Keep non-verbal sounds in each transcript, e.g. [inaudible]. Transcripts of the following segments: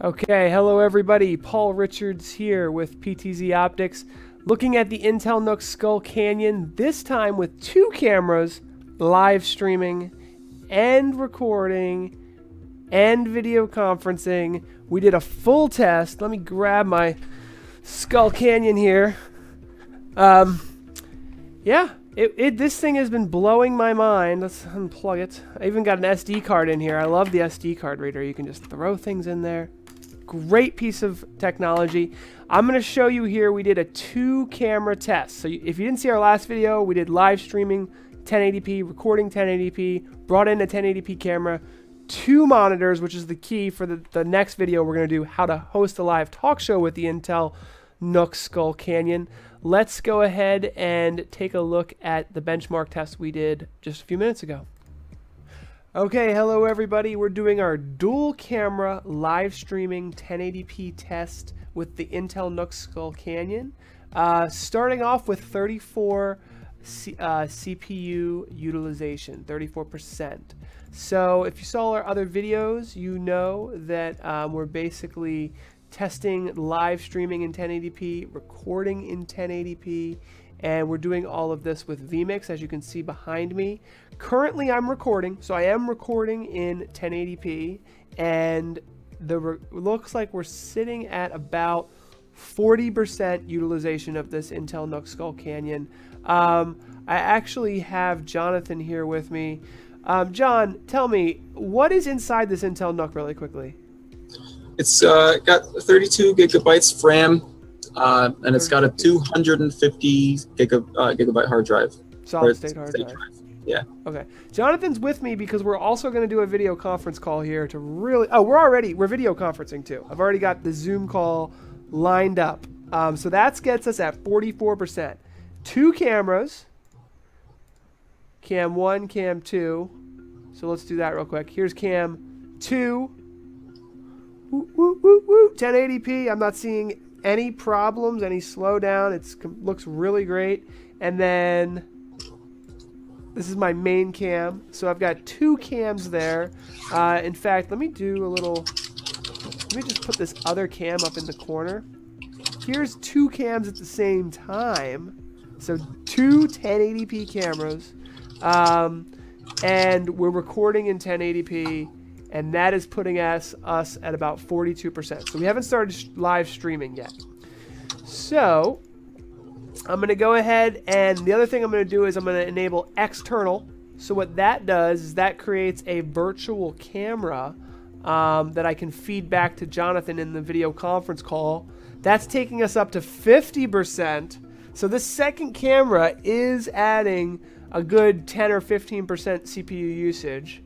Okay, hello everybody. Paul Richards here with PTZ Optics, looking at the Intel NUC Skull Canyon, this time with two cameras, live streaming and recording and video conferencing. We did a full test. Let me grab my Skull Canyon here. Um, yeah, it, it this thing has been blowing my mind. Let's unplug it. I even got an SD card in here. I love the SD card reader. You can just throw things in there. Great piece of technology. I'm going to show you here we did a two camera test. So if you didn't see our last video, we did live streaming 1080p, recording 1080p, brought in a 1080p camera, two monitors, which is the key for the, the next video we're going to do how to host a live talk show with the Intel NUC Skull Canyon. Let's go ahead and take a look at the benchmark test we did just a few minutes ago. Okay, hello everybody. We're doing our dual camera live streaming 1080p test with the Intel NUC Skull Canyon. Uh, starting off with 34 C uh, CPU utilization, 34%. So if you saw our other videos, you know that um, we're basically testing live streaming in 1080p, recording in 1080p, and we're doing all of this with vMix as you can see behind me. Currently I'm recording, so I am recording in 1080p and the looks like we're sitting at about 40% utilization of this Intel NUC Skull Canyon. Um, I actually have Jonathan here with me. Um, John, tell me, what is inside this Intel NUC really quickly? It's uh, got 32 gigabytes RAM, uh, and it's got a 250 giga, uh, gigabyte hard drive. Solid state hard drive. drive. Yeah. Okay. Jonathan's with me because we're also going to do a video conference call here to really. Oh, we're already we're video conferencing too. I've already got the Zoom call lined up. Um, so that gets us at 44%. Two cameras. Cam one, cam two. So let's do that real quick. Here's cam two. Woo, woo, woo, woo. 1080p. I'm not seeing any problems, any slowdown. It looks really great. And then this is my main cam. So I've got two cams there. Uh, in fact, let me do a little, let me just put this other cam up in the corner. Here's two cams at the same time. So two 1080p cameras. Um, and we're recording in 1080p and that is putting us, us at about 42%. So we haven't started live streaming yet. So I'm going to go ahead and the other thing I'm going to do is I'm going to enable external. So what that does is that creates a virtual camera um, that I can feed back to Jonathan in the video conference call. That's taking us up to 50%. So this second camera is adding a good 10 or 15% CPU usage.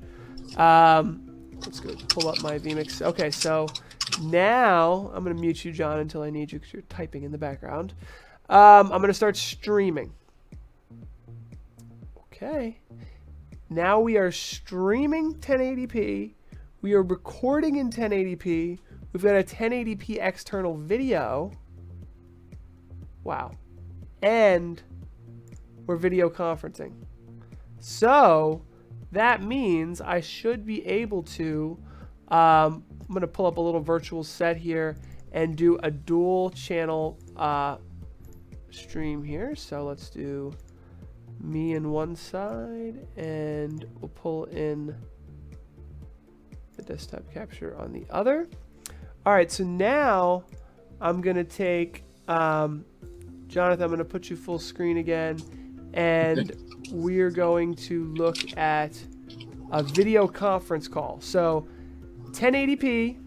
Um, Let's go pull up my vMix. Okay, so now I'm going to mute you, John, until I need you because you're typing in the background. Um, I'm going to start streaming. Okay. Now we are streaming 1080p. We are recording in 1080p. We've got a 1080p external video. Wow. And we're video conferencing. So, that means I should be able to, um, I'm going to pull up a little virtual set here and do a dual channel uh, stream here. So let's do me in one side and we'll pull in the desktop capture on the other. All right, so now I'm going to take, um, Jonathan, I'm going to put you full screen again and we're going to look at a video conference call. So 1080p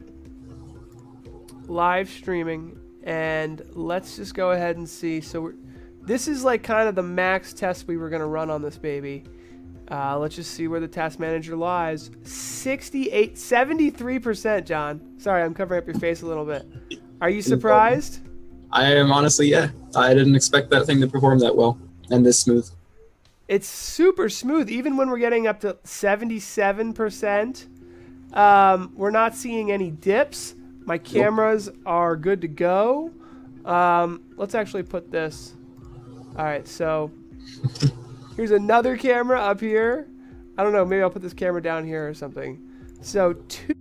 live streaming and let's just go ahead and see. So this is like kind of the max test we were going to run on this baby. Uh, let's just see where the task manager lies. 68, 73%, John. Sorry, I'm covering up your face a little bit. Are you surprised? I am honestly, yeah. I didn't expect that thing to perform that well and this smooth. It's super smooth, even when we're getting up to 77%. Um, we're not seeing any dips. My cameras nope. are good to go. Um, let's actually put this. All right, so [laughs] here's another camera up here. I don't know, maybe I'll put this camera down here or something. So two.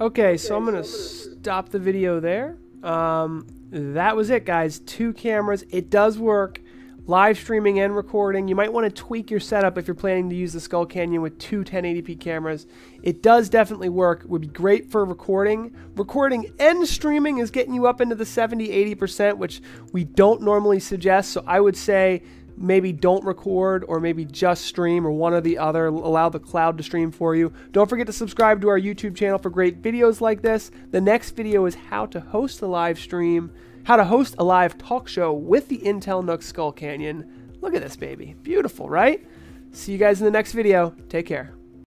Okay, so I'm going to stop the video there. Um, that was it, guys. Two cameras. It does work. Live streaming and recording. You might want to tweak your setup if you're planning to use the Skull Canyon with two 1080p cameras. It does definitely work. It would be great for recording. Recording and streaming is getting you up into the 70 80%, which we don't normally suggest. So I would say maybe don't record or maybe just stream or one or the other. Allow the cloud to stream for you. Don't forget to subscribe to our YouTube channel for great videos like this. The next video is how to host a live stream, how to host a live talk show with the Intel NUC Skull Canyon. Look at this baby. Beautiful, right? See you guys in the next video. Take care.